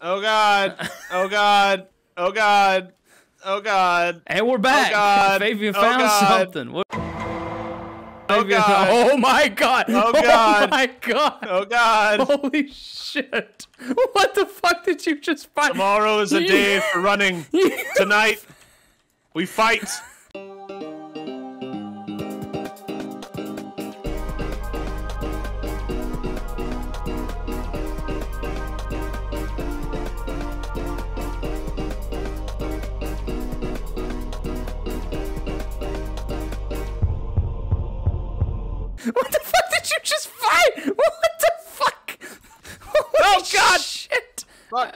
Oh god. Oh god. Oh god. Oh god. And we're back. Oh God. Fabian Oh, found God. something. What? Oh god. Oh my god. Oh, oh God. Oh my god. Oh god. Holy shit. What the fuck did you just find? Tomorrow is a day for running. Tonight we fight.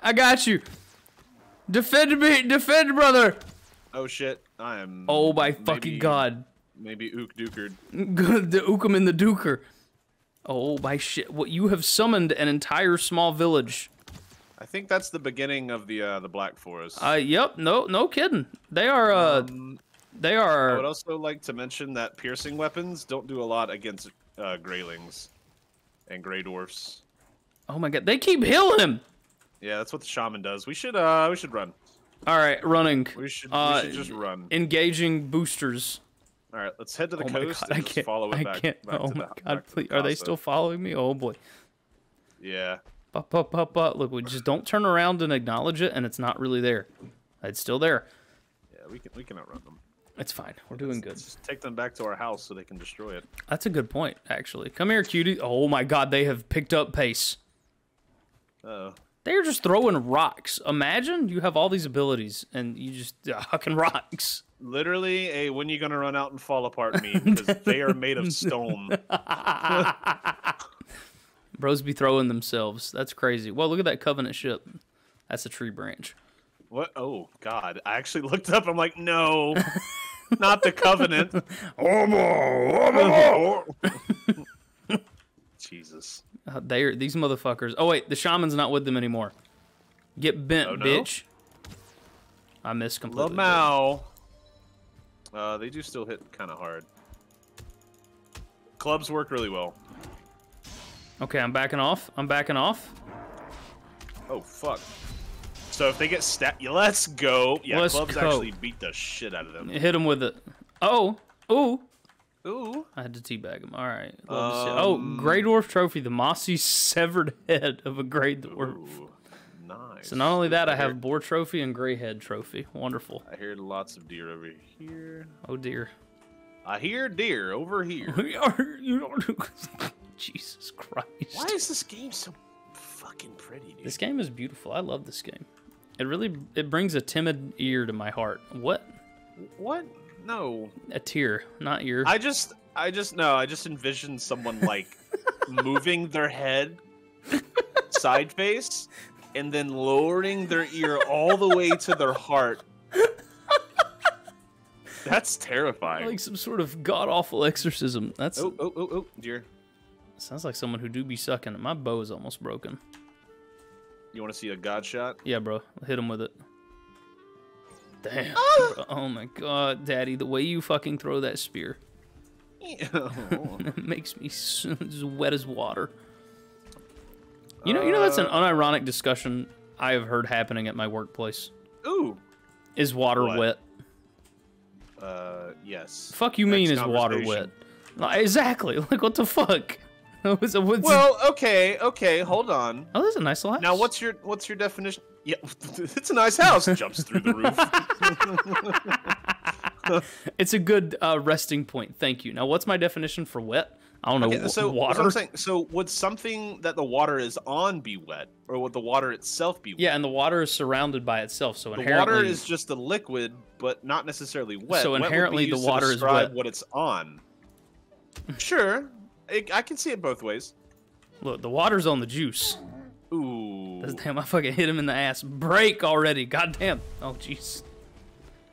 I got you. Defend me, defend, brother. Oh shit. I am Oh my fucking god. Maybe ook dukered. Good, the Ookum and the Duker. Oh my shit! What you have summoned an entire small village. I think that's the beginning of the uh, the Black Forest. Uh, yep. No, no kidding. They are. Uh, Um, they I would also like to mention that piercing weapons don't do a lot against uh, Greylings and Grey Dwarfs. Oh my god! They keep healing him. Yeah, that's what the shaman does. We should uh we should run. All right, running. We should Uh, we should just run. Engaging boosters. All right, let's head to the Oh my coast god! and I just can't. follow it I back. can't. back oh my the, god! Please, the are they still following me? Oh boy. Yeah. Up, up, up, up. Look, we just don't turn around and acknowledge it, and it's not really there. It's still there. Yeah, we can we can outrun them. It's fine. We're doing good. Let's just take them back to our house so they can destroy it. That's a good point, actually. Come here, cutie. Oh my god, they have picked up pace. Oh. They're just throwing rocks. Imagine you have all these abilities and you just uh, hucking rocks. Literally a when you gonna run out and fall apart meme because they are made of stone. Bros be throwing themselves. That's crazy. Well, look at that covenant ship. That's a tree branch. What? Oh God! I actually looked up. I'm like, no, not the Covenant. They are these motherfuckers. Oh wait, the shaman's not with them anymore. Get bent, Oh, no? bitch. I missed completely. Lamau. Uh, they do still hit kind of hard. Clubs work really well. Okay, I'm backing off. I'm backing off. Oh fuck. So if they get stat, yeah, let's go. Yeah, Let's clubs go. actually beat the shit out of them. Hit them with it. Oh, ooh. Ooh. I had to teabag him. All right. Love to see- oh, Um, Grey Dwarf Trophy, the mossy severed head of a Grey Dwarf. Ooh. Nice. So not only that, I have Boar Trophy and Grey Head Trophy. Wonderful. I hear lots of deer over here. Oh dear. I hear deer over here. you don't. Jesus Christ. Why is this game so fucking pretty, dude? This game is beautiful. I love this game. It really it brings a timid ear to my heart. What? What? No. A tear, not ear. I just, I just no. I just envisioned someone like moving their head side face and then lowering their ear all the way to their heart. That's terrifying. like some sort of god awful exorcism. That's oh, oh, oh, oh, dear. sounds like someone who do be sucking. My bow is almost broken. You want to see a god shot? Yeah, bro. Hit him with it. Damn. bro. Oh my god, daddy, the way you fucking throw that spear it makes me s- as wet as water. You know, you know that's an Uh, unironic discussion I have heard happening at my workplace. Ooh. Is water What? wet? Uh, yes. Fuck you mean is water wet? Like, exactly. Like what the fuck? What's- Well, okay, okay, hold on. oh, that's a nice house. Now, what's your what's your definition? Yeah, it's a nice house. Jumps through the roof. It's a good uh, resting point. Thank you. Now, what's my definition for wet? I don't know. Okay, so water. saying. So would something that the water is on be wet, or would the water itself be wet? Yeah, and the water is surrounded by itself, so The water is just a liquid, but not necessarily wet. So Wet inherently the used to water is wet. What it's on. Sure, I, I can see it both ways. look. The water's on the juice. Ooh. That's- Damn, I fucking hit him in the ass. Break already. God damn. Oh, jeez.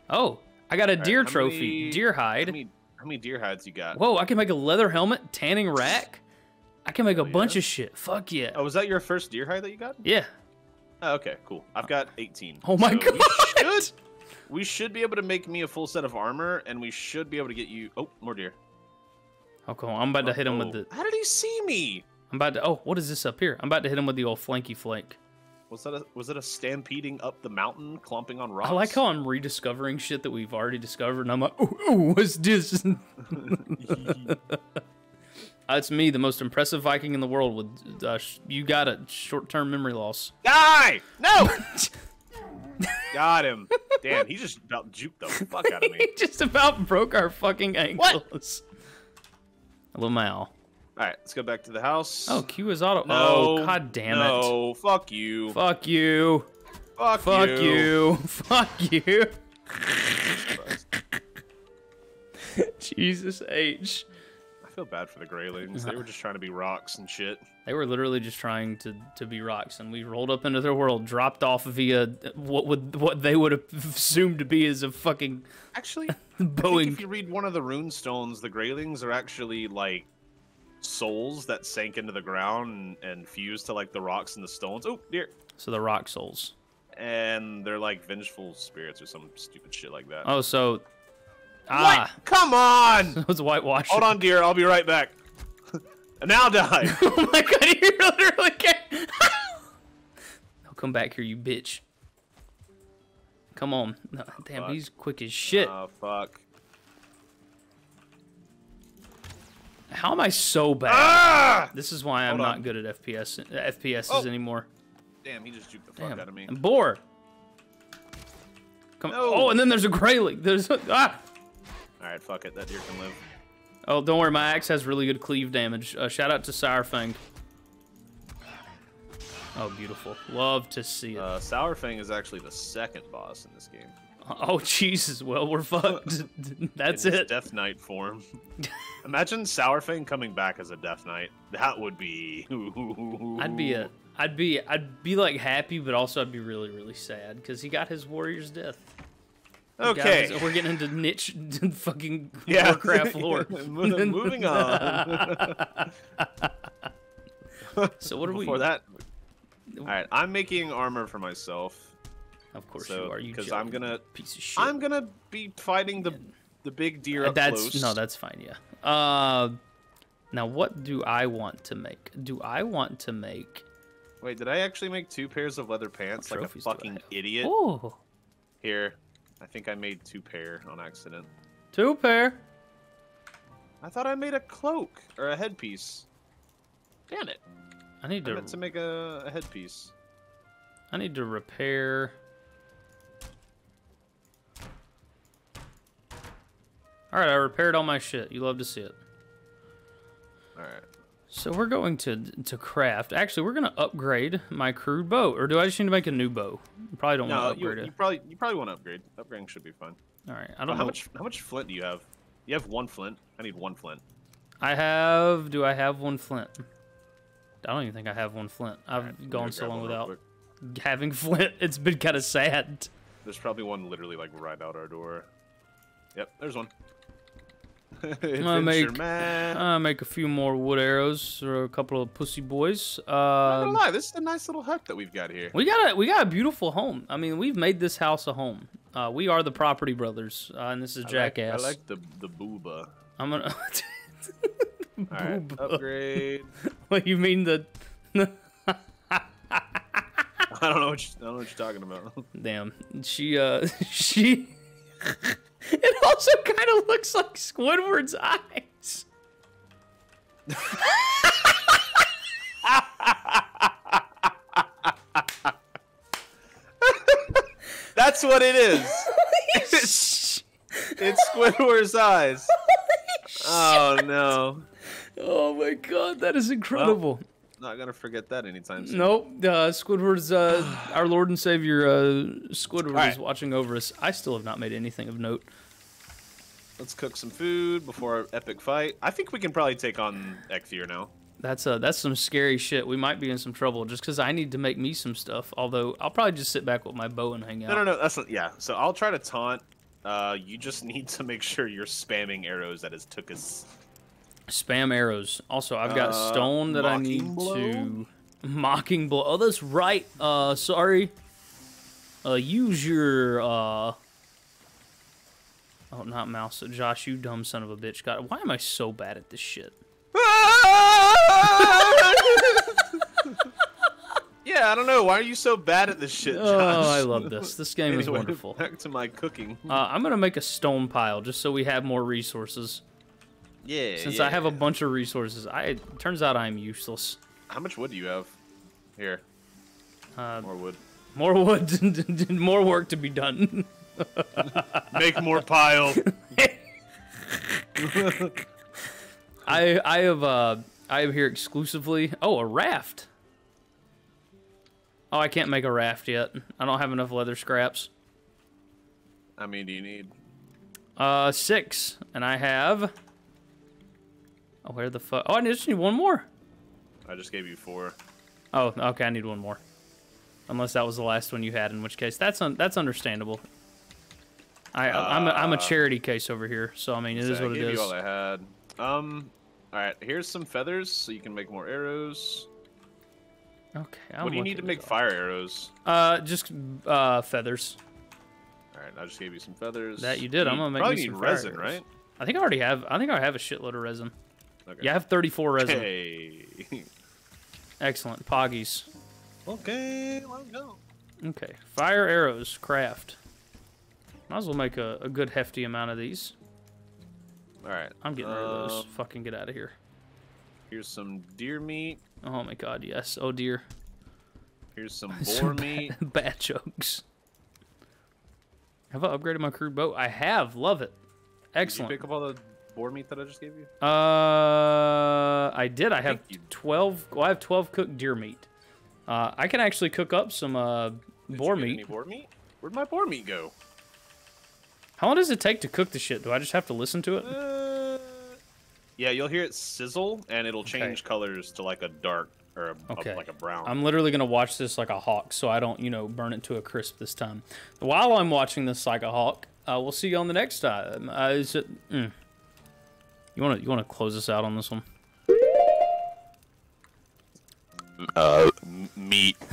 Oh, I got a right, deer how trophy. many- deer How hide. many, how many deer hides you got? Whoa, I can make a leather helmet, tanning rack. I can make a Oh, bunch yeah? of shit. Fuck yeah. Oh, was that your first deer hide that you got? Yeah. Oh, okay, cool. I've got 18. Oh my So god. We should, we should be able to make me a full set of armor, and we should be able to get you. Oh, more deer. Oh, come on. I'm about to hit him with the. How did he see me? I'm about to. Oh, what is this up here? I'm about to hit him with the old flanky flank. Was that a was it a stampeding up the mountain, clomping on rocks? I like how I'm rediscovering shit that we've already discovered, and I'm like, oh, oh what's this? That's me, the most impressive Viking in the world. With uh, sh- you got a short-term memory loss. Die! No! got him. Damn, he just about juked the fuck out of me. he just about broke our fucking ankles. Hello, Mal. All right, let's go back to the house. Oh, Q is auto. no, oh, god damn it. No, fuck you. Fuck you. Fuck, you. Fuck you. you. Fuck you. Jesus H. I feel bad for the Greylings. They were just trying to be rocks and shit. They were literally just trying to, to be rocks, and we rolled up into their world, dropped off via what would what they would have assumed to be as a fucking Actually, Boeing. if you read one of the rune stones, the Greylings are actually like souls that sank into the ground and, and fused to like the rocks and the stones. Oh, dear. So the rock souls. And they're like vengeful spirits or some stupid shit like that. Oh, so What? ah, Come on! it was whitewash. Hold on, dear. I'll be right back. And now die. oh my god, you literally can't. I'll come back here, you bitch. Come on. No, damn, fuck. he's quick as shit. Oh fuck. How am I so bad? Ah! This is why I'm Hold not on. good at FPS uh, FPSs Oh. anymore. Damn, he just juked the fuck out of me. And boar. Come. No. Oh, and then there's a greyling. There's ah. All right, fuck it. That deer can live. Oh, don't worry. My axe has really good cleave damage. Uh, shout out to Saurfang. Oh, beautiful. Love to see it. Uh, Saurfang is actually the second boss in this game. oh, Jesus. Well, we're fucked. That's it. Death Knight form. Imagine Saurfang coming back as a Death Knight. That would be. I'd be a. I'd be. I'd be like happy, but also I'd be really, really sad because he got his warrior's death. He got Okay. his- we're getting into niche fucking Yeah. Warcraft lore. Moving on. So what are we? Before that. All right, I'm making armor for myself. Of course So, you are. You because I'm gonna, piece of shit. I'm gonna be fighting the the big deer up that's close. no, that's fine. Yeah. Uh, now what do I want to make? Do I want to make? Wait, did I actually make two pairs of leather pants What like a trophies do I fucking idiot? Oh, Here, I think I made two pair on accident. two pair. I thought I made a cloak or a headpiece. Damn it! I need I to. meant to make a, a headpiece. I need to repair. All right, I repaired all my shit. You love to see it. All right. So we're going to to craft. Actually, we're gonna upgrade my crude bow, or do I just need to make a new bow? Probably don't No, want to you, upgrade you it. probably you probably want to upgrade. Upgrading should be fun. All right, I don't how know. much how much flint do you have? You have one flint. I need one flint. I have. Do I have one flint? I don't even think I have one flint. I've Alright, I'm gone so long without having flint. It's been kind of sad. There's probably one literally like right out our door. Yep, there's one. Adventure make- man. Uh, make a few more wood arrows or a couple of pussy boys. Not gonna Um, lie, this is a nice little hut that we've got here. we got a we got a beautiful home. I mean, we've made this house a home. Uh, we are the property brothers, uh, and this is I like- Jackass. I like the the booba. I'm gonna. All right, Booba. upgrade. what you mean the? I don't know what you, I don't know what you're talking about. Damn, she uh she. it also kind of looks like Squidward's eyes. That's what it is. it's, it's Squidward's eyes. Oh no! Oh my god, that is incredible. Not gonna forget that anytime soon. Nope, uh, Squidward's uh, our Lord and Savior uh, Squidward is watching over us. I still have not made anything of note. Let's cook some food before our epic fight. I think we can probably take on Eikthyr now. That's uh, that's some scary shit. We might be in some trouble just because I need to make me some stuff. Although I'll probably just sit back with my bow and hang out. No, no, no. That's not, yeah. So I'll try to taunt. Uh, you just need to make sure you're spamming arrows at his Tukas. Spam arrows. Also, I've got Uh, stone that I need Blow? to mocking blow. Oh, that's right. Uh, sorry. Uh, use your uh. Oh, not mouse. Josh, you dumb son of a bitch. God, why am I so bad at this shit? yeah, I don't know. Why are you so bad at this shit, Josh? Oh, I love this. This game is wonderful. Back to my cooking. Uh, I'm gonna make a stone pile just so we have more resources. Yeah. Since yeah. I have a bunch of resources, I it turns out I'm useless. How much wood do you have? Here, Uh, more wood. more wood, more work to be done. Make more pile. I I have uh I have here exclusively. Oh, a raft. Oh, I can't make a raft yet. I don't have enough leather scraps. How many do you need? Uh, six, and I have. Oh, where the fuck? Oh, I just need one more. I just gave you four. Oh, okay, I need one more. Unless that was the last one you had, in which case that's un- that's understandable. I I'm a, I'm a Uh, charity case over here, so I mean it is I what it gave is. you all I had. Um. All right. Here's some feathers, so you can make more arrows. Okay. I'm what do you need to make fire arrows? Uh, just uh feathers. All right. I just gave you some feathers. That you did, I'm gonna make probably me need some fire resin, arrows. right? I think I already have. I think I have a shitload of resin. Okay. Yeah, I have 34 resin. Okay. Excellent. Poggies. okay. Let's go. Okay. Fire arrows. Craft. Might as well make a, a good hefty amount of these. All right. I'm getting rid of those. um, Fucking get out of here. Here's some deer meat. Oh my god, yes. Oh dear. Here's some Some boar bad- meat. Bad jokes. Have I upgraded my crude boat? I have. Love it. Did you Excellent. pick up all the boar meat that I just gave you? Uh, I did. I have 12. Well, I have 12 cooked deer meat. Uh, I can actually cook up some uh, boar meat. Any boar meat? Where'd my boar meat go? How long does it take to cook the shit? Do I just have to listen to it? Uh, yeah, you'll hear it sizzle, and it'll Okay. change colors to like a dark or a, a- Okay. like a brown. I'm literally gonna watch this like a hawk, so I don't, you know, burn it to a crisp this time. While I'm watching this like a hawk, uh, we'll see you on the next time. Uh, is it? Mm. You wanna you wanna close us out on this one? uh, meat.